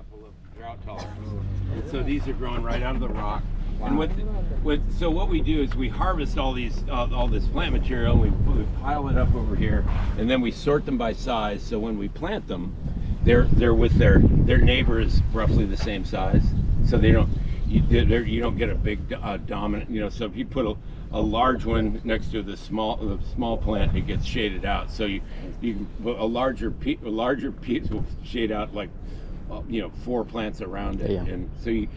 pineapple of drought tolerance. So these are growing right out of the rock. And what, what, so what we do is we harvest all these, uh, all this plant material, we, we pile it up over here, and then we sort them by size. So when we plant them, they're they're with their their neighbors roughly the same size, so they don't you, you don't get a big uh, dominant. You know, so if you put a, a large one next to the small the small plant, it gets shaded out. So you you a larger pe- a larger piece will shade out like you know four plants around it, Yeah. and so you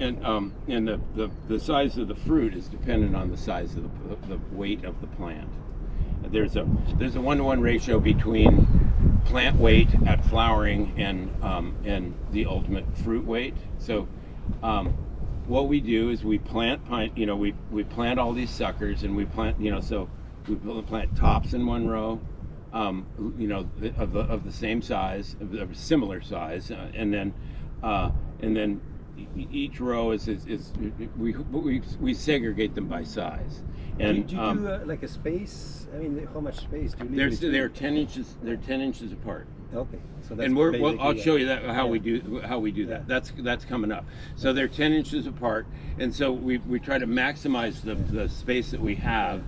and um and the, the the size of the fruit is dependent on the size of the the weight of the plant. There's a there's a one to one ratio between plant weight at flowering and um, and the ultimate fruit weight. So um, what we do is we plant pine you know we we plant all these suckers and we plant you know so we plant tops in one row um, you know of the of the same size of, of similar size uh, and then uh, and then each row is, is, is we, we we segregate them by size and do you um, do uh, like a space? I mean, how much space do you leave? they're they're ten inches they're ten inches apart Okay, so that's and we're well, I'll show you that how we do how we do that. Yeah. That's that's coming up. So they're ten inches apart, and so we, we try to maximize the, the space that we have,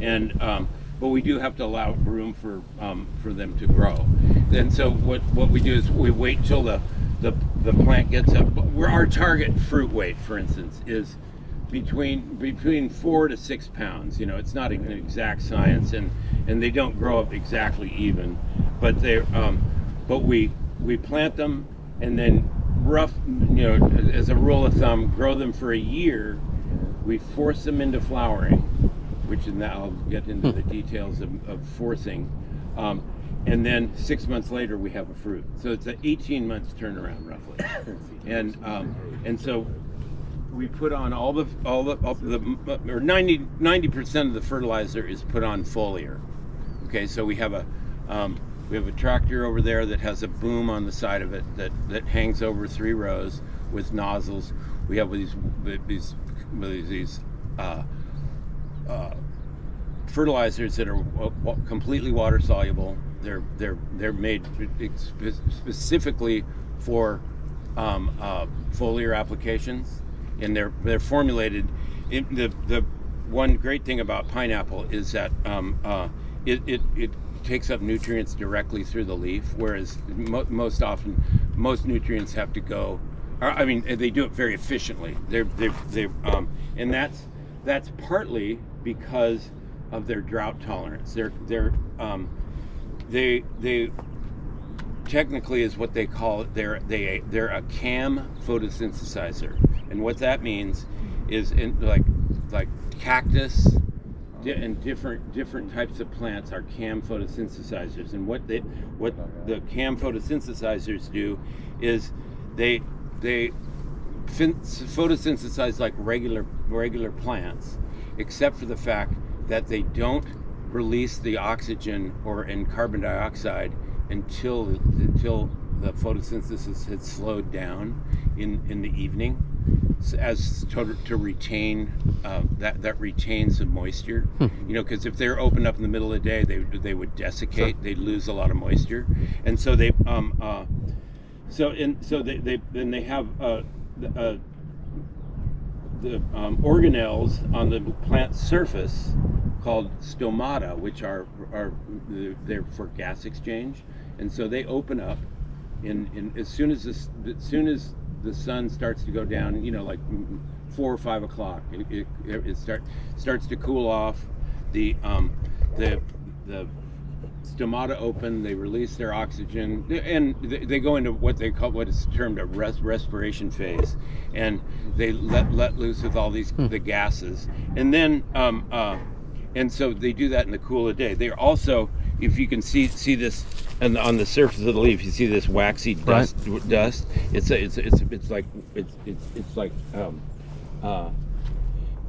and um, but we do have to allow room for um, for them to grow. And so what what we do is we wait till the the, the plant gets up. Where our target fruit weight, for instance, is between between four to six pounds. You know, it's not an exact science, and and they don't grow up exactly even, but they um, but we we plant them and then rough you know as a rule of thumb grow them for a year. We force them into flowering, which now I'll get into the details of, of forcing. Um, and then six months later, we have a fruit. So it's an 18 months turnaround, roughly. and um, and so we put on all the all the, all the or 90 percent of the fertilizer is put on foliar. Okay, so we have a um, we have a tractor over there that has a boom on the side of it that that hangs over three rows with nozzles. We have these these these uh, uh, fertilizers that are wa- completely water soluble. They're they're they're made specifically for um, uh, foliar applications, and they're they're formulated. In the the one great thing about pineapple is that um, uh, it, it it takes up nutrients directly through the leaf, whereas mo- most often most nutrients have to go. Or, I mean, they do it very efficiently. They're they're they um, and that's that's partly because of their drought tolerance. They're they're um, they they technically is what they call. They're they they're a cam photosynthesizer, and what that means is in like like cactus and different different types of plants are cam photosynthesizers. And what they what the cam photosynthesizers do is they they photosynthesize like regular regular plants, except for the fact that they don't release the oxygen or and carbon dioxide until until the photosynthesis has slowed down in in the evening as to, to retain uh, that that retains the moisture. You know because if they're open up in the middle of the day they they would desiccate they'd lose a lot of moisture. And so they um uh so and so they, they then they have uh, uh the um, organelles on the plant surface called stomata, which are are they're for gas exchange, and so they open up, in, in as soon as this as soon as the sun starts to go down, you know, like four or five o'clock, it, it, it start starts to cool off. The um, the the stomata open, they release their oxygen, and they they go into what they call what is termed a res- respiration phase, and they let let loose with all these the gases, and then um, uh, and so they do that in the cool of day. They're also, if you can see see this, and on the surface of the leaf, you see this waxy Right. dust. Dust. It's a, it's it's it's like it's it's it's like um, uh,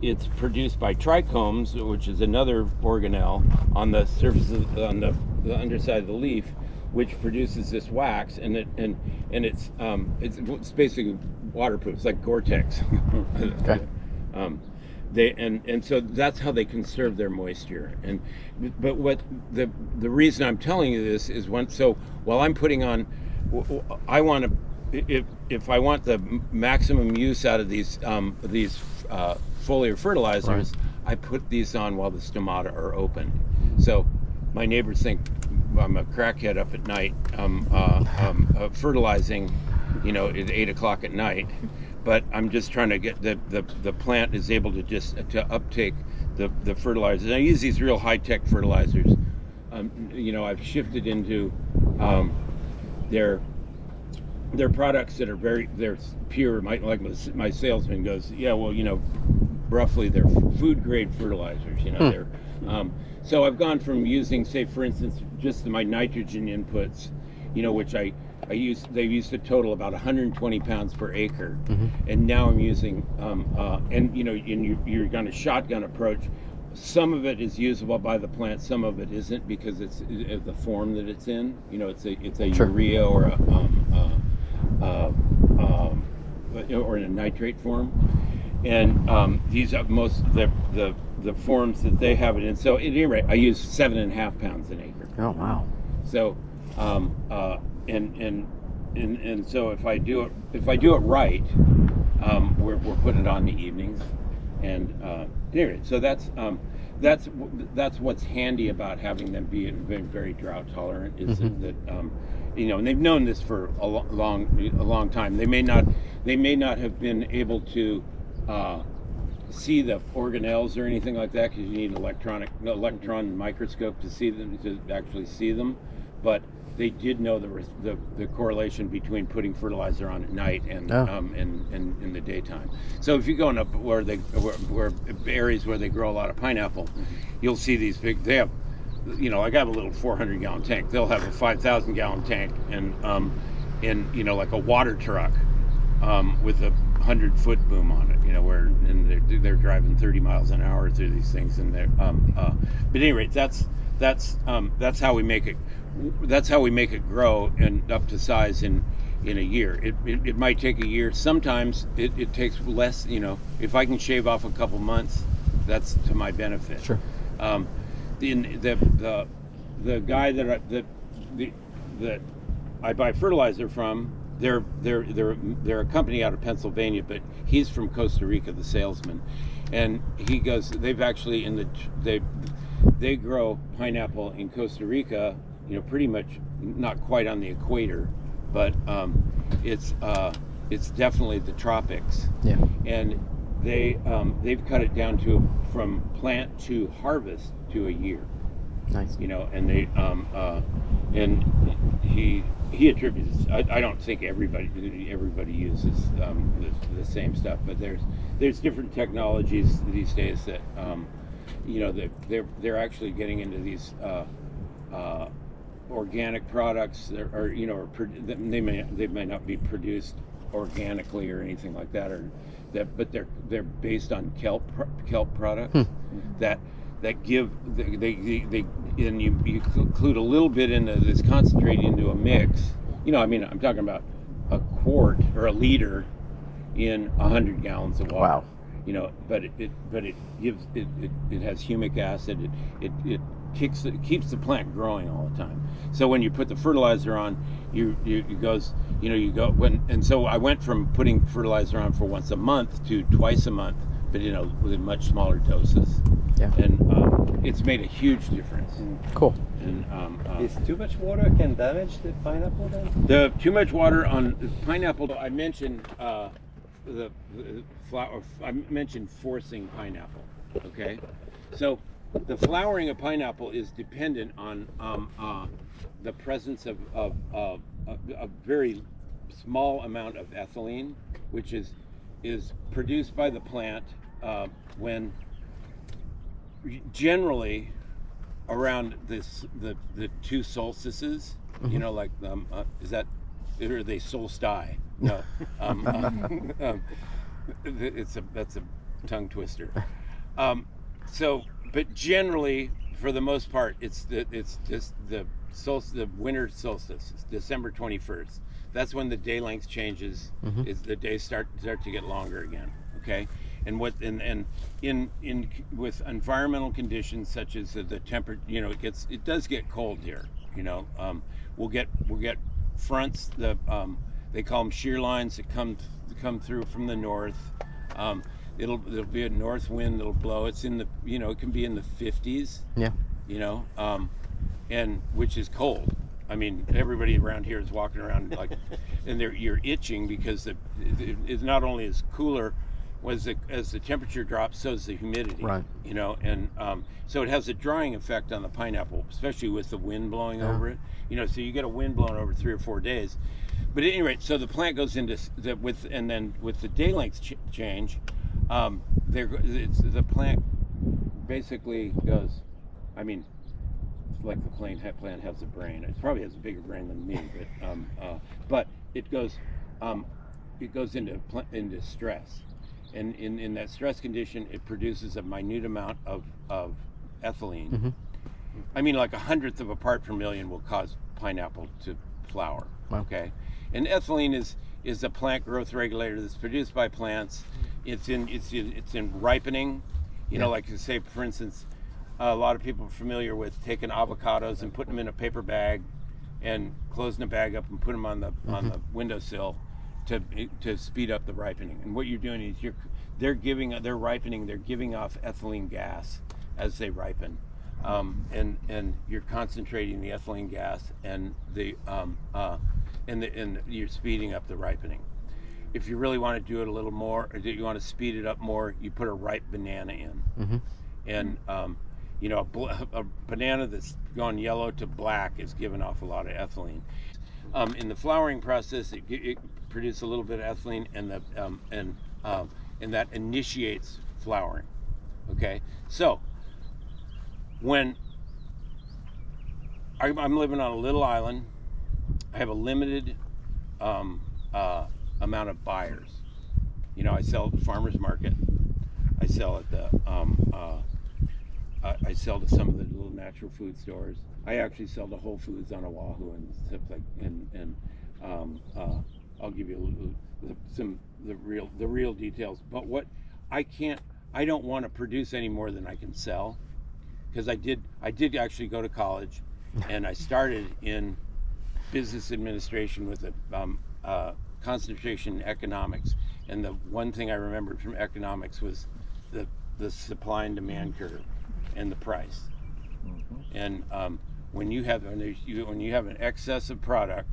it's produced by trichomes, which is another organelle on the surface of, on the, the underside of the leaf, which produces this wax, and it and and it's um, it's, it's basically waterproof. It's like Gore-Tex. Okay. um, they and and so that's how they conserve their moisture. And but what the the reason I'm telling you this is when so while I'm putting on I want to if if I want the maximum use out of these um, these uh, foliar fertilizers, I put these on while the stomata are open. So my neighbors think I'm a crackhead up at night, um, uh, um, uh, fertilizing, you know, at eight o'clock at night. But I'm just trying to get the, the, the plant is able to just to uptake the, the fertilizers. I use these real high tech fertilizers. Um, you know, I've shifted into um, their they're products that are very they're pure. My like my, my salesman goes, yeah, well, you know, roughly they're food grade fertilizers. You know, Hmm. they're um, so I've gone from using, say, for instance, just my nitrogen inputs, you know, which I I use they used to total about 120 pounds per acre, Mhm. and now I'm using um, uh, and you know, and you, you're going to shotgun approach. Some of it is usable by the plant, some of it isn't because it's uh, the form that it's in. You know, it's a it's a Sure. urea or a um, uh, uh, um, or in a nitrate form. And um, these are most the, the the forms that they have it in. So at any rate, I use seven and a half pounds an acre. Oh wow. So, um, uh, and and and and so if I do it if I do it right, um, we're we're putting it on the evenings, and uh, anyway, so that's um, that's that's what's handy about having them be very, very drought tolerant is Mhm. that um, you know, and they've known this for a long a long time. They may not they may not have been able to. Uh, see the organelles or anything like that because you need an electronic electron microscope to see them to actually see them but they did know the, the the correlation between putting fertilizer on at night and Oh. um, and, and in the daytime. So if you go up where they where, where areas where they grow a lot of pineapple, you'll see these big. They have, you know, like I have a little 400 gallon tank. They'll have a 5,000 gallon tank and um, in you know like a water truck um, with a hundred foot boom on it. You know where and they're, they're driving 30 miles an hour through these things and they're um, uh, but at any rate that's that's um, that's how we make it that's how we make it grow and up to size in in a year it, it, it might take a year sometimes it, it takes less you know if i can shave off a couple months that's to my benefit Sure. um, the, the the the guy that I, that the that I buy fertilizer from they're they're they're they're a company out of Pennsylvania but he's from Costa Rica the salesman and he goes they've actually in the they they grow pineapple in Costa Rica you know pretty much not quite on the equator but um, it's uh, it's definitely the tropics Yeah. and they um, they've cut it down to from plant to harvest to a year Nice. you know and they um, uh, and he he attributes I, I don't think everybody everybody uses um, the, the same stuff but there's there's different technologies these days that um, you know that they're they're actually getting into these uh, uh, organic products that are you know are, they may they may not be produced organically or anything like that or that but they're they're based on kelp kelp products that that give they they, they, they and you, you include a little bit into this concentrate into a mix. You know i mean i'm talking about a quart or a liter in a hundred gallons of water. Wow. you know but it, it but it gives it, it, it has humic acid. It, it it kicks it keeps the plant growing all the time. So when you put the fertilizer on you you it goes you know you go when and so i went from putting fertilizer on for once a month to twice a month but you know with much smaller doses Yeah. and um, it's made a huge difference Cool. and um, uh, Is too much water can damage the pineapple then? the too much water on pineapple. I mentioned uh, the, the flower. I mentioned forcing pineapple. Okay, so the flowering of pineapple is dependent on um, uh, the presence of, of, of a, a very small amount of ethylene, which is is produced by the plant uh, when generally around this the the two solstices. You know, like um, uh, is that or are they solstice? No, um, uh, um, it's a that's a tongue twister. Um, so, but generally, for the most part, it's the it's just the solstice, the winter solstice, it's December twenty first. That's when the day length changes. Mhm. Is the days start start to get longer again? Okay, and what and and in in with environmental conditions such as the, the temperature, you know, it gets it does get cold here. You know, um, we'll get we'll get fronts, the um, they call them shear lines that come come through from the north. Um, it'll it'll be a north wind that'll blow. It's in the you know it can be in the 50s. Yeah. You know, um, and which is cold. I mean, everybody around here is walking around like, and they're you're itching because the it, it's not only is cooler, was the, as the temperature drops, so is the humidity. Right. You know, and um, so it has a drying effect on the pineapple, especially with the wind blowing Yeah. over it. You know, so you get a wind blowing over three or four days. But at any rate, so the plant goes into the, with, and then with the day length ch- change, um, there it's, the plant basically goes. I mean, like the plant ha- plant has a brain. It probably has a bigger brain than me, but um, uh, but it goes um, it goes into into stress, and in, in that stress condition, it produces a minute amount of of ethylene. Mhm. I mean, like a hundredth of a part per million will cause pineapple to flower. Wow. Okay, and ethylene is is a plant growth regulator that's produced by plants. It's in it's in it's in ripening. You know, like to say, for instance, a lot of people are familiar with taking avocados and putting them in a paper bag and closing the bag up and putting them on the on the windowsill to to speed up the ripening. And what you're doing is you're they're giving they're ripening they're giving off ethylene gas as they ripen. Um, and and you're concentrating the ethylene gas and the um, uh, and the and you're speeding up the ripening. If you really want to do it a little more, or you want to speed it up more, you put a ripe banana in Mhm. and um, you know a, a banana that's gone yellow to black is giving off a lot of ethylene. Um, in the flowering process, it, it produces a little bit of ethylene, and the um, and um, and that initiates flowering. Okay, so when I'm, I'm living on a little island, I have a limited um, uh, amount of buyers. You know, I sell at the farmers market. I sell at the um, uh, I, sell to some of the little natural food stores. I actually sell to Whole Foods on Oahu and stuff like and and um, uh, I'll give you a little, some the real the real details. But what I can't I don't want to produce any more than I can sell because I did I did actually go to college and I started in business administration with a um, uh, concentration in economics. And the one thing I remembered from economics was the the supply and demand curve and the price. And um, when you have when, you, when you have an excess of product,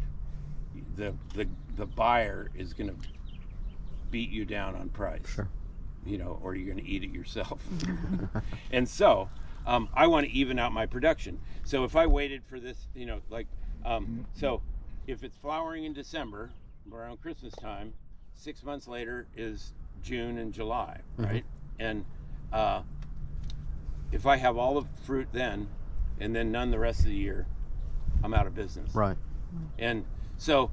the the the buyer is going to beat you down on price Sure. you know, or you're going to eat it yourself. and so, um, I want to even out my production. So if I waited for this, you know, like, um, so if it's flowering in December around Christmas time, six months later is June and July, Mhm. right? And uh, if I have all the fruit then, and then none the rest of the year, I'm out of business. Right. And so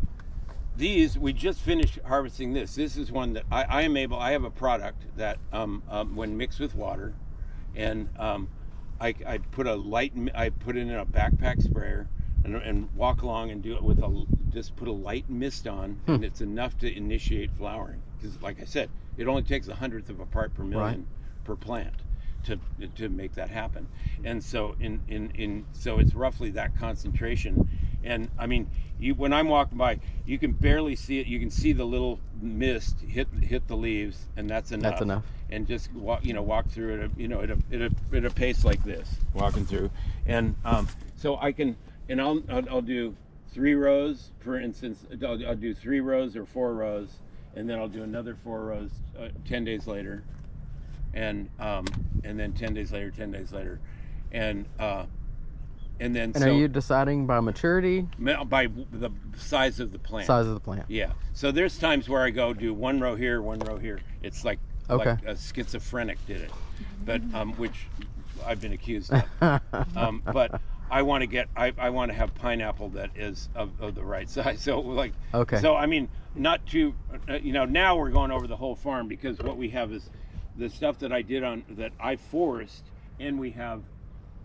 these, we just finished harvesting this. This is one that I, I am able, I have a product that um, um, when mixed with water and um, I, I put a light, I put it in a backpack sprayer and, and walk along and do it with a, just put a light mist on and it's enough to initiate flowering. Because like I said, it only takes a hundredth of a part per million per plant to to make that happen. And so in in in so it's roughly that concentration. And I mean, you when I'm walking by, you can barely see it. You can see the little mist hit hit the leaves, and that's enough. That's enough. And just walk, you know, walk through it, you know, at a, at a, at a pace like this, walking through. And um, so I can, and I'll, I'll I'll do three rows, for instance. I'll, I'll do three rows or four rows, and then I'll do another four rows uh, ten days later and um, and then ten days later, ten days later, and uh, and then And so are you deciding by maturity, by the size of the plant. size of the plant? Yeah. So there's times where I go do one row here, one row here. It's like Okay. like a schizophrenic did it, but um, which I've been accused of. um, but I want to get I, I want to have pineapple that is of, of the right size. So like Okay. So I mean, not too uh, you know now we're going over the whole farm because what we have is the stuff that I did on that I forced, and we have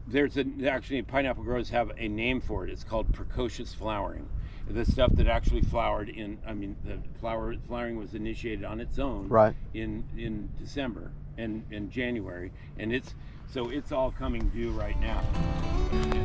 there's a actually pineapple growers have a name for it. It's called precocious flowering. The stuff that actually flowered in I mean the flower flowering was initiated on its own Right. in in December and in January, and it's so it's all coming due right now.